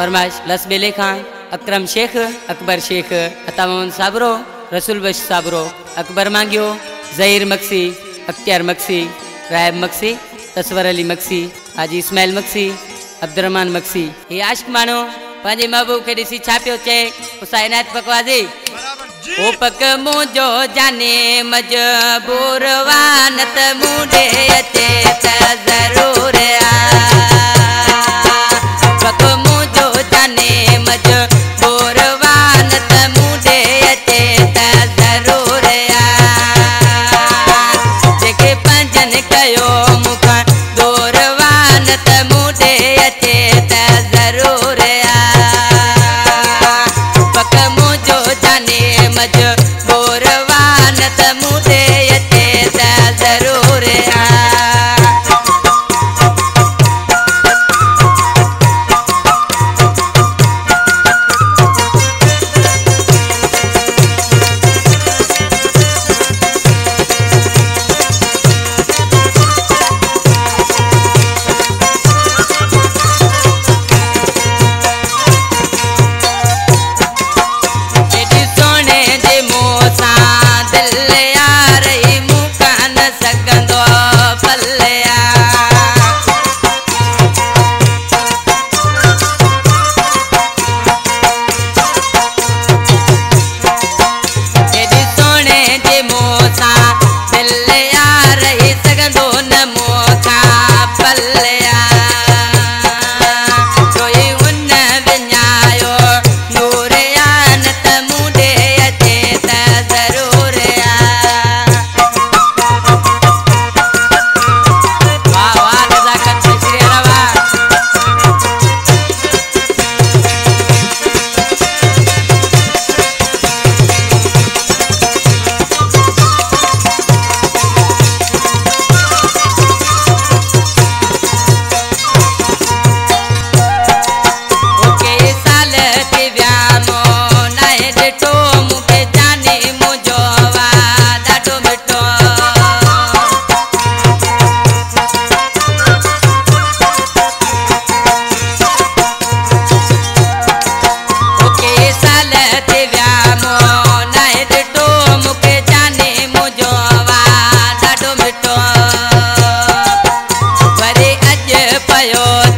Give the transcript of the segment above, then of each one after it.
फरमाइश लसबेले खान अकरम शेख अकबर शेख अतामन साबरो रसूल बश साबरो अकबर मांगियो जहीर मक्सी अख्तियार मक्सी रायब मक्सी तस्वर अली मक्सी हाजी इस्माइल मक्सी अब्दुलरहमान मक्सी ये आशिक मानो पंहिंजे महबूब खे ॾिसी छा पियो चए हुसाइनात पकवाज़ी ओ पक मुंहिंजो जाने मजबूर वानत मूं अचे त ज़रूरु लागत मुडे अचे 哎呦！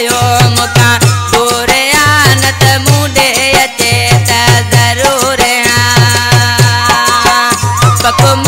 त ज़रूर